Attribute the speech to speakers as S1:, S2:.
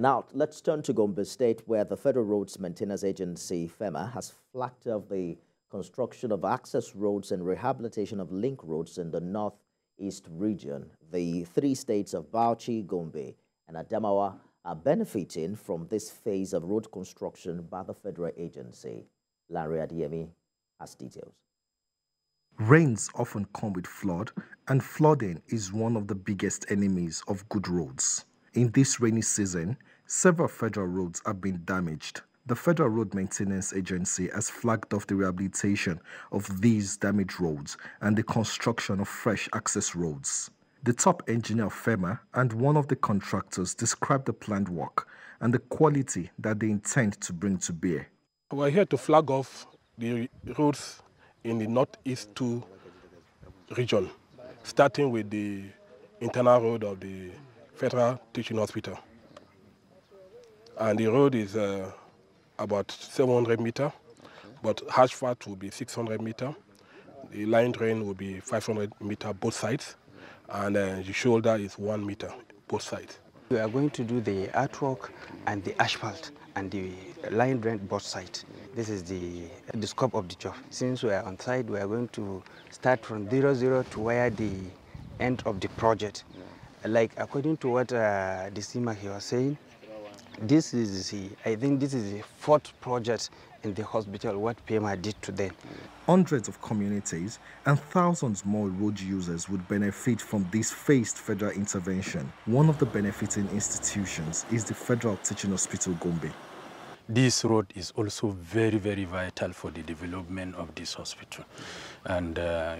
S1: And now let's turn to Gombe State, where the Federal Roads Maintenance Agency, FERMA, has flagged off the construction of access roads and rehabilitation of link roads in the northeast region. The three states of Bauchi, Gombe, and Adamawa are benefiting from this phase of road construction by the federal agency. Larry Adiemi has details.
S2: Rains often come with flood, and flooding is one of the biggest enemies of good roads. In this rainy season, several federal roads have been damaged. The Federal Road Maintenance Agency has flagged off the rehabilitation of these damaged roads and the construction of fresh access roads. The top engineer of FERMA and one of the contractors described the planned work and the quality that they intend to bring to bear.
S3: We're here to flag off the roads in the northeast two region, starting with the internal road of the Federal Teaching Hospital. And the road is uh, about 700 meter, but asphalt will be 600 meter. The line drain will be 500 meter both sides, and uh, the shoulder is one meter both sides.
S4: We are going to do the artwork and the asphalt and the line drain both sides. This is the, the scope of the job. Since we are on site, we are going to start from zero zero to where the end of the project. Like according to what uh, the SEMA he was saying, this is, I think this is the fourth project in the hospital, what PMA did to them.
S2: Hundreds of communities and thousands more road users would benefit from this phased federal intervention. One of the benefiting institutions is the Federal Teaching Hospital Gombe.
S5: This road is also very, very vital for the development of this hospital. And uh,